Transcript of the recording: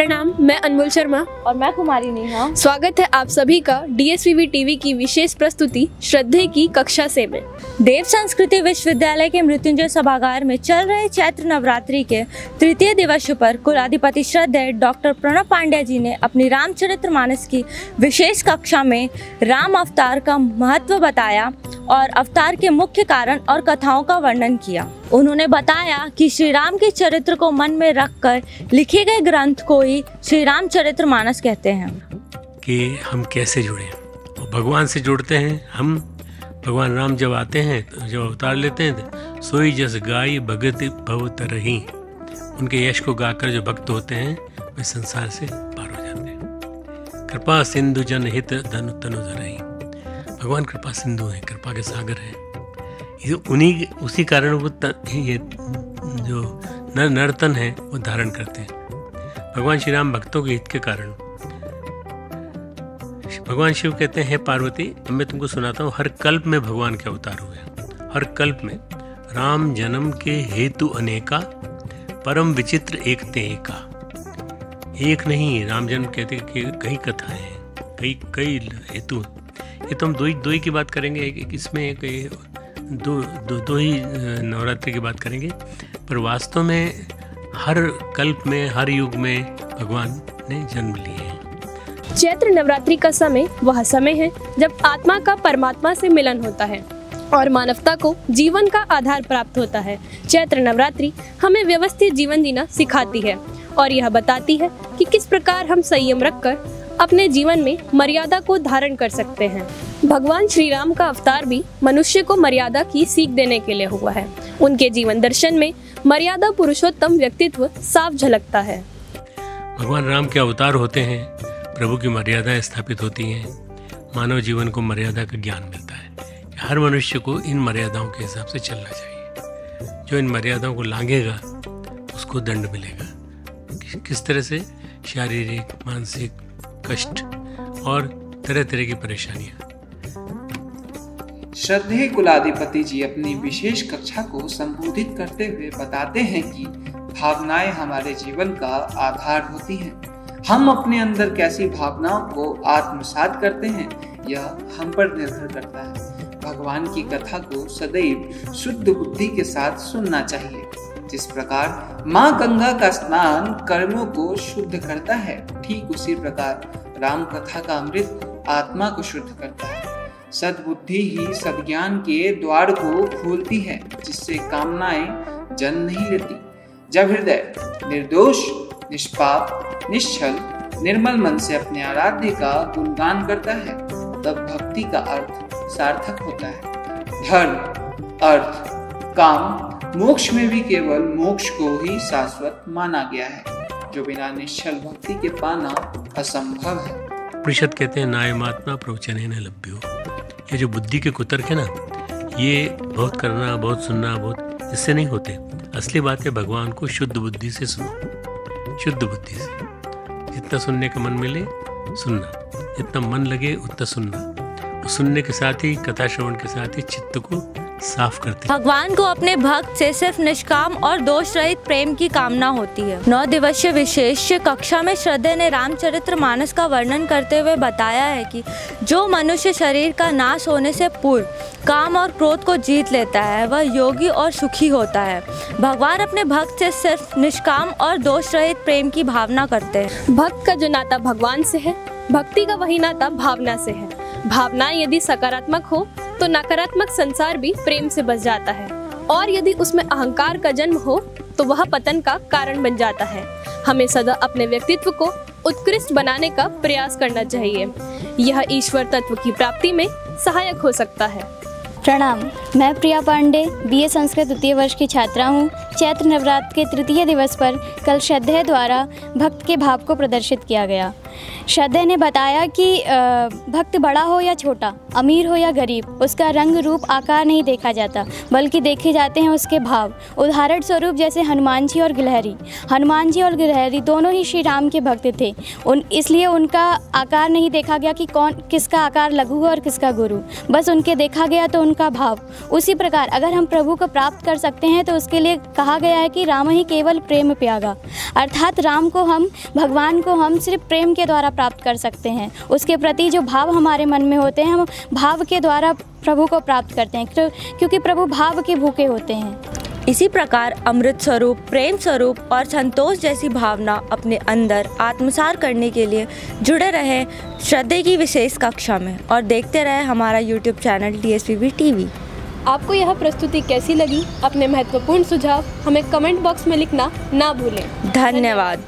प्रणाम मैं अनमोल शर्मा। और मैं कुमारी नेहा। स्वागत है आप सभी का डीएसपीवी टीवी की विशेष प्रस्तुति श्रद्धे की कक्षा से में। देव संस्कृति विश्वविद्यालय के मृत्युंजय सभागार में चल रहे चैत्र नवरात्रि के तृतीय दिवस पर कुलाधिपति श्रद्धेय डॉक्टर प्रणब पांड्या जी ने अपनी रामचरित्र मानस की विशेष कक्षा में राम अवतार का महत्व बताया। और अवतार के मुख्य कारण और कथाओं का वर्णन किया। उन्होंने बताया कि श्री राम के चरित्र को मन में रखकर लिखे गए ग्रंथ को ही श्री राम चरित्र मानस कहते हैं। कि हम कैसे जुड़े? भगवान से जुड़ते हैं, हम भगवान राम जब आते हैं, जब अवतार लेते हैं, सोई जस गाय भगत भव रही। उनके यश को गाकर जो भक्त होते हैं, वे संसार से पार हो जाते हैं। कृपा सिंधु जन हित धनु तनु धरही भगवान कृपा सिंधु है, कृपा के सागर है। ये उन्हीं उसी कारण वो ये जो नर नर्तन है, वो धारण करते हैं। भगवान श्री राम भक्तों के हित के कारण। भगवान शिव कहते हैं पार्वती, अब मैं तुमको सुनाता हूँ, हर कल्प में भगवान के अवतार हुए हर कल्प में। राम जन्म के हेतु अनेका, परम विचित्र एक ते एका एक नहीं, राम जन्म कहते कि कई कथाएँ हैं, कई कई हेतु ये तो हम दो ही दो ही की बात करेंगे, एक एक इसमें, एक दो दो दो ही नवरात्रि की बात करेंगे। पर वास्तव में हर कल्प में, हर युग में भगवान ने जन्म लिए हैं। चैत्र नवरात्रि का समय वह समय है जब आत्मा का परमात्मा से मिलन होता है और मानवता को जीवन का आधार प्राप्त होता है। चैत्र नवरात्रि हमें व्यवस्थित जीवन जीना सिखाती है और यह बताती है कि किस प्रकार हम संयम रखकर अपने जीवन में मर्यादा को धारण कर सकते हैं। भगवान श्री राम का अवतार भी मनुष्य को मर्यादा की सीख देने के लिए हुआ है। उनके जीवन दर्शन में मर्यादा पुरुषोत्तम व्यक्तित्व साफ़ झलकता है। भगवान राम के अवतार होते हैं, प्रभु की मर्यादाएँ स्थापित होती हैं। मानव जीवन को मर्यादा का ज्ञान मिलता है हर मनुष्य को इन मर्यादाओं के हिसाब से चलना चाहिए। जो इन मर्यादाओं को लांघेगा, उसको दंड मिलेगा। किस तरह से? शारीरिक, मानसिक कष्ट और तरह तरह की परेशानियाँ। श्रद्धेय कुलाधिपति जी अपनी विशेष कक्षा को संबोधित करते हुए बताते हैं कि भावनाएँ हमारे जीवन का आधार होती हैं। हम अपने अंदर कैसी भावनाओं को आत्मसात करते हैं, यह हम पर निर्भर करता है। भगवान की कथा को सदैव शुद्ध बुद्धि के साथ सुनना चाहिए। जिस प्रकार माँ गंगा का स्नान कर्मों को शुद्ध करता है, ठीक उसी प्रकार राम कथा का अमृत आत्मा को शुद्ध करता है। सदबुद्धि ही सदज्ञान के द्वार को खोलती है, जिससे कामनाएँ जन्म नहीं लेती। जब हृदय निर्दोष, निष्पाप, निश्चल, निर्मल मन से अपने आराध्य का गुणगान करता है, तब भक्ति का अर्थ सार्थक होता है। धर्म, अर्थ, काम मोक्ष में भी केवल मोक्ष को ही शाश्वत माना गया है, जो बिना निश्चल भक्ति के पाना असंभव है। परिषद कहते हैं नायमात्मा प्रवचन न लभ्यो। ये जो बुद्धि के कुतर्क है ना, ये बहुत करना, बहुत सुनना, बहुत इससे नहीं होते। असली बात है, भगवान को शुद्ध बुद्धि से सुनो। शुद्ध बुद्धि से। जितना सुनने का मन मिले, सुनना। जितना मन लगे, उतना सुनना। सुनने के साथ ही, कथा श्रवण के साथ ही, चित्त को साफ़ करते। भगवान को अपने भक्त से सिर्फ़ निष्काम और दोष रहित प्रेम की कामना होती है। नौ दिवसीय विशेष कक्षा में श्रद्धे ने रामचरित्र मानस का वर्णन करते हुए बताया है कि जो मनुष्य शरीर का नाश होने से पूर्व काम और क्रोध को जीत लेता है वह योगी और सुखी होता है। भगवान अपने भक्त से सिर्फ़ निष्काम और दोष रहित प्रेम की भावना करते हैं। भक्त का जो नाता भगवान से है भक्ति का वही नाता भावना से है। भावना यदि सकारात्मक हो तो नकारात्मक संसार भी प्रेम से बस जाता है। और यदि उसमें अहंकार का जन्म हो तो वह पतन का कारण बन जाता है। हमें सदा अपने व्यक्तित्व को उत्कृष्ट बनाने का प्रयास करना चाहिए। यह ईश्वर तत्व की प्राप्ति में सहायक हो सकता है। प्रणाम। मैं प्रिया पांडे बीए संस्कृत द्वितीय वर्ष की छात्रा हूँ। चैत्र नवरात्र के तृतीय दिवस पर कल श्रद्धेय द्वारा भक्त के भाव को प्रदर्शित किया गया। श्रद्धे ने बताया कि भक्त बड़ा हो या छोटा, अमीर हो या गरीब, उसका रंग रूप आकार नहीं देखा जाता, बल्कि देखे जाते हैं उसके भाव। उदाहरण स्वरूप जैसे हनुमान जी और गिलहरी। हनुमान जी और गिलहरी दोनों ही श्री राम के भक्त थे। उन, इसलिए उनका आकार नहीं देखा गया कि कौन, किसका आकार लघु और किसका गुरु। बस उनके देखा गया तो उनका भाव। उसी प्रकार अगर हम प्रभु को प्राप्त कर सकते हैं तो उसके लिए कहा गया है कि राम ही केवल प्रेम प्यागा। अर्थात राम को हम, भगवान को हम सिर्फ़ प्रेम के द्वारा प्राप्त कर सकते हैं। उसके प्रति जो भाव हमारे मन में होते हैं, हम भाव के द्वारा प्रभु को प्राप्त करते हैं क्योंकि प्रभु भाव के भूखे होते हैं। इसी प्रकार अमृत स्वरूप प्रेम स्वरूप और संतोष जैसी भावना अपने अंदर आत्मसार करने के लिए जुड़े रहे श्रद्धे की विशेष कक्षा में। और देखते रहे हमारा YouTube channel D S TV आपको यह प्रस्तुति कैसी लगी? अपने महत्वपूर्ण सुझाव हमें कमेंट बॉक्स में लिखना ना भूलें। धन्यवाद।